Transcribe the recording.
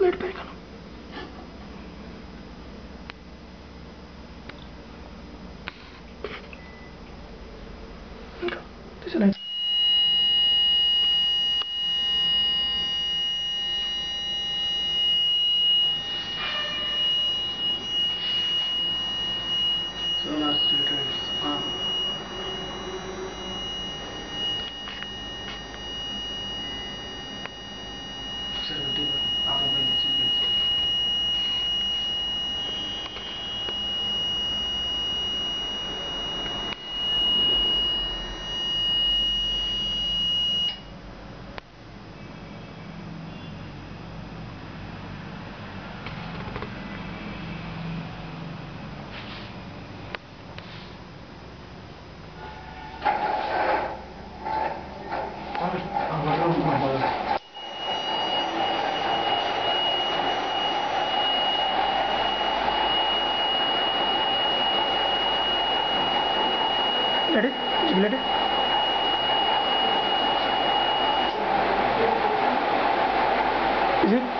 Mulher pega não. Vem cá, deixa lá. Solar students. Let it. Let it. Is it?